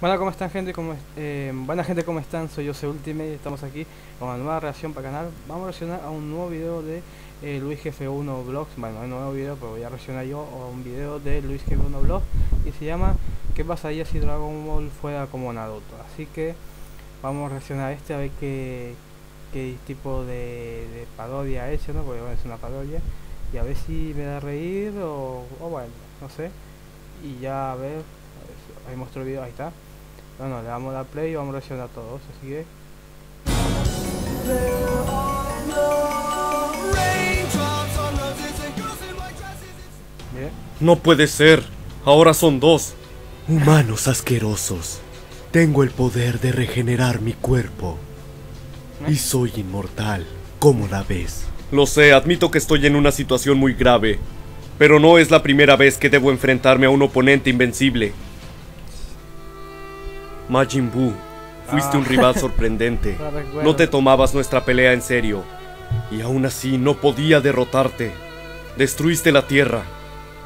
Bueno, ¿cómo están gente? ¿Cómo eh, buena gente, ¿cómo están? Soy Jose Ultimate, estamos aquí con una nueva reacción para el canal. Vamos a reaccionar a un nuevo video de eh, Luis Jefe 1 Vlogs. Bueno, no un nuevo video, pero voy a reaccionar yo a un video de Luis Jefe 1 Vlogs y se llama ¿Qué pasaría si Dragon Ball fuera como Naruto? Así que vamos a reaccionar a este a ver qué, qué tipo de, parodia es, ¿no? Porque bueno, es una parodia y a ver si me da reír o, bueno, no sé. Y ya a ver, ahí muestro el video, ahí está. Bueno, le damos a play y vamos a reaccionar a todos, así que... No puede ser. Ahora son dos. Humanos asquerosos. Tengo el poder de regenerar mi cuerpo. Y soy inmortal. ¿Cómo la ves? Lo sé, admito que estoy en una situación muy grave. Pero no es la primera vez que debo enfrentarme a un oponente invencible. Majin Buu, fuiste Ah. un rival sorprendente. Lo recuerdo. No te tomabas nuestra pelea en serio. Y aún así no podía derrotarte. Destruiste la tierra.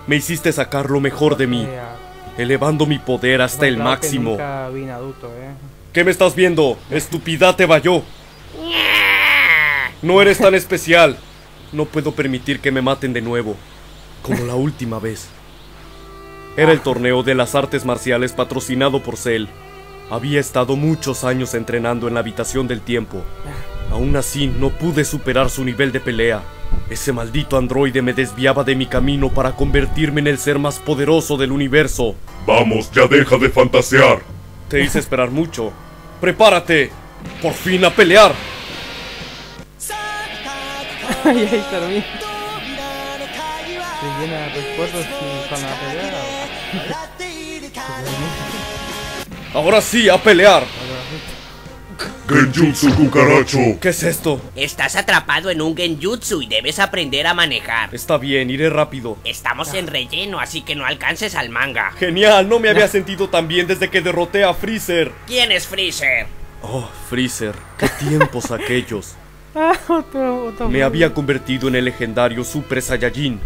Me hiciste sacar lo mejor de mí, ah, elevando mi poder hasta el máximo. Eh. ¿Qué me estás viendo? Estupidad te vayó. No eres tan especial. No puedo permitir que me maten de nuevo. Como la última vez. Era el torneo de las artes marciales patrocinado por Cell. Había estado muchos años entrenando en la habitación del tiempo. Aún así, no pude superar su nivel de pelea. Ese maldito androide me desviaba de mi camino para convertirme en el ser más poderoso del universo. Vamos, ya deja de fantasear. Te hice esperar mucho. ¡Prepárate! ¡Por fin a pelear! y ahí termina. Se llena de recuerdos y con la pelea. ¡Ahora sí, a pelear! Genjutsu cucaracho. ¿Qué es esto? Estás atrapado en un genjutsu y debes aprender a manejar. Está bien, iré rápido. Estamos en relleno, así que no alcances al manga. Genial, no me había sentido tan bien desde que derroté a Freezer. ¿Quién es Freezer? Oh, Freezer, qué tiempos aquellos. Ah. Me había convertido en el legendario Super Saiyajin.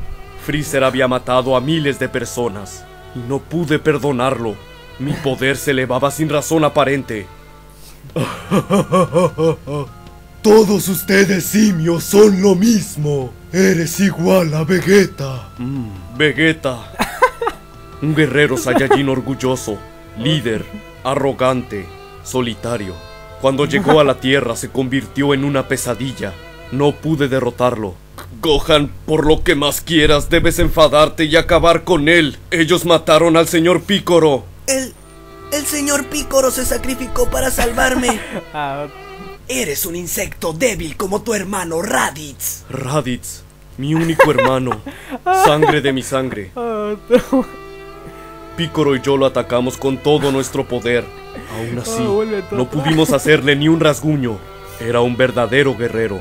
Freezer había matado a miles de personas y no pude perdonarlo. Mi poder se elevaba sin razón aparente. Todos ustedes simios son lo mismo. Eres igual a Vegeta. Mm, Vegeta. Un guerrero Saiyajin orgulloso, líder, arrogante, solitario. Cuando llegó a la Tierra se convirtió en una pesadilla. No pude derrotarlo. Gohan, por lo que más quieras, debes enfadarte y acabar con él. Ellos mataron al señor Picoro. El. El señor Pícoro se sacrificó para salvarme. Ah, Eres un insecto débil como tu hermano Raditz. Raditz, mi único hermano. Sangre de mi sangre. otro. Picoro y yo lo atacamos con todo nuestro poder. Aún así, Ah, no pudimos hacerle ni un rasguño. Era un verdadero guerrero.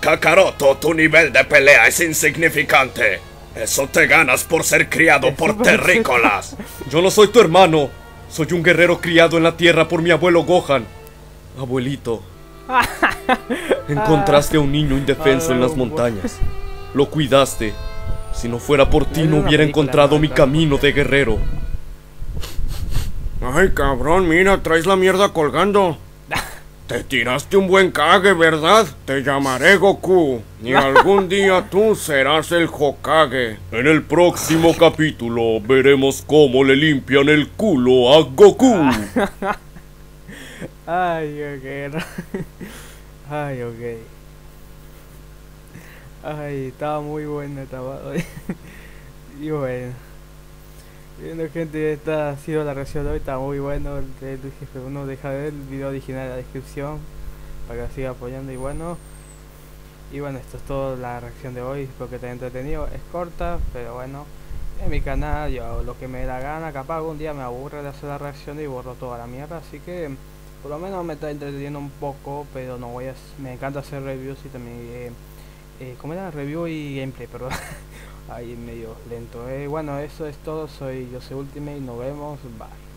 Kakaroto, tu nivel de pelea es insignificante. Eso te ganas por ser criado por terrícolas. Yo no soy tu hermano. Soy un guerrero criado en la tierra por mi abuelo Gohan. Abuelito. Encontraste a un niño indefenso en las montañas. Lo cuidaste. Si no fuera por ti, no hubiera encontrado mi camino de guerrero. Ay, cabrón, mira, traes la mierda colgando. Te tiraste un buen cague, ¿verdad? Te llamaré Goku. Y algún día tú serás el Hokage. En el próximo capítulo veremos cómo le limpian el culo a Goku. Ay, ok. Ay, ok. Ay, estaba muy bueno, estaba. y bueno. Viendo gente, esta ha sido la reacción de hoy, está muy bueno. El, el jefe uno deja ver el video original en la descripción para que siga apoyando. Y bueno, y bueno, esto es todo la reacción de hoy. Espero que te haya entretenido. Es corta, pero bueno, en mi canal yo lo que me da la gana. Capaz algún día me aburre de hacer la reacción y borro toda la mierda. Así que por lo menos me está entreteniendo un poco, pero no voy a. Me encanta hacer reviews y también. Eh, eh, ¿Cómo era? Review y gameplay, perdón. Ahí medio lento. Eh, bueno, eso es todo. Soy Yo soy Ultimate nos vemos. Bye.